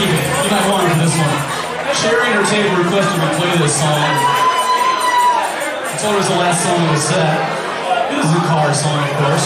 You might want for this one. Sherry and her table requested we play this song. I told her it was the last song of the set. It is a car song, of course.